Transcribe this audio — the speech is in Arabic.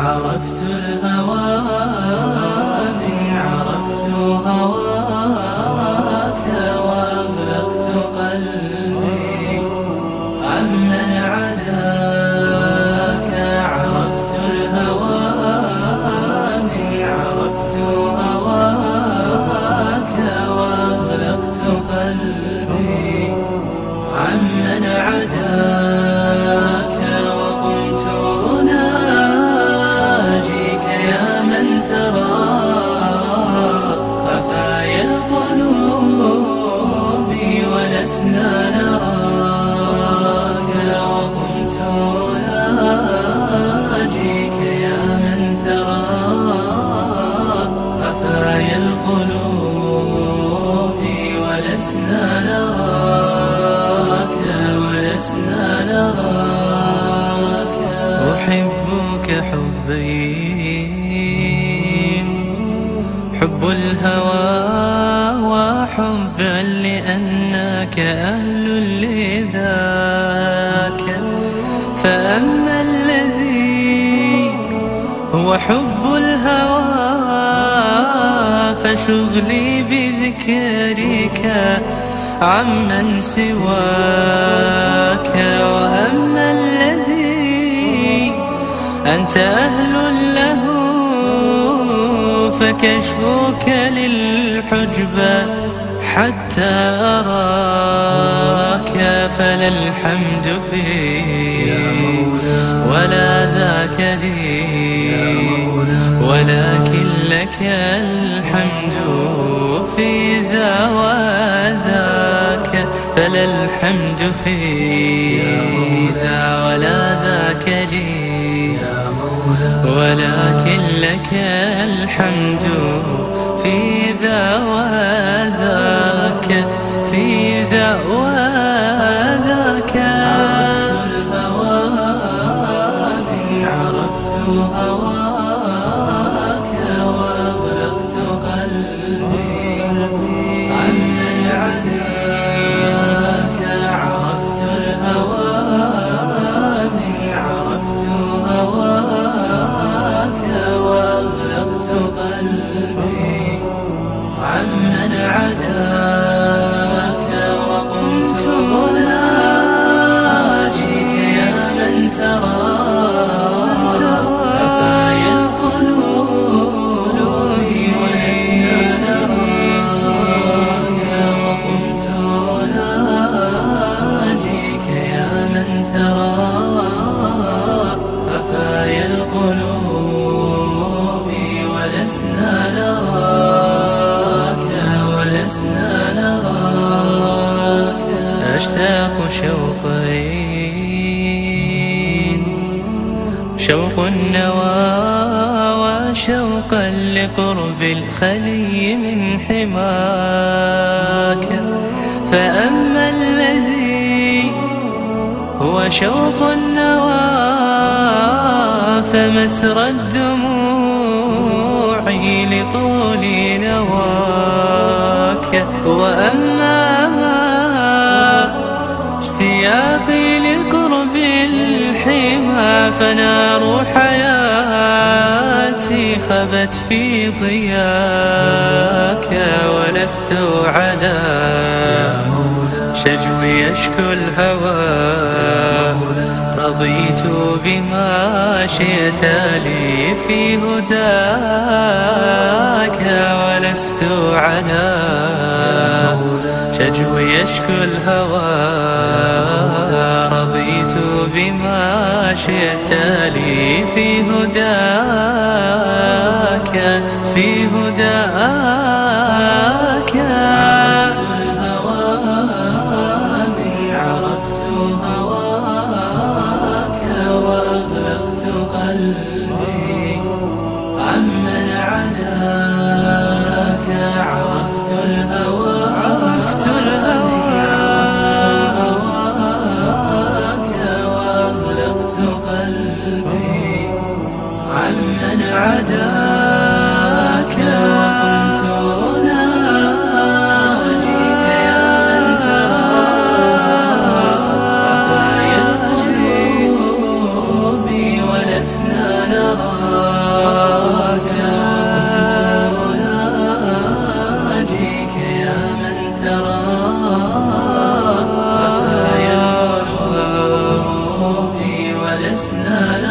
عرفت الهوى. حب الهوى وحبا لأنك أهل لذاك. فأما الذي هو حب الهوى فشغلي بذكرك عمن سواك. وأما الذي أنت أهل له فكشفك للحجب حتى أراك فلا الحمد فيه ولا ذاك لي ولكن لك الحمد في ذا وذاك فلا الحمد في ذا ولا ذاك لي. ولكن لك الحمد في ذا وذاك في ذا وذاك عرفت الهوى إن عرفت هواك عداك وقمت أناجيك يا من ترى خفايا القلوب وقمت يا من ترى نراك أشتاق شوقين. شوق النوى وشوقا لقرب الخلي من حماك. فأما الذي هو شوق النوى فمسرى الدموع لطول وأما اشتياقي لقرب الحمى فنار حياتي خبت في ضياك ولست على شجو يشكو الهوى رضيت بما شئت لي في هداك ولست على شجو يشكو الهوى. رضيت بما شئت لي في هداك في هداك. نراك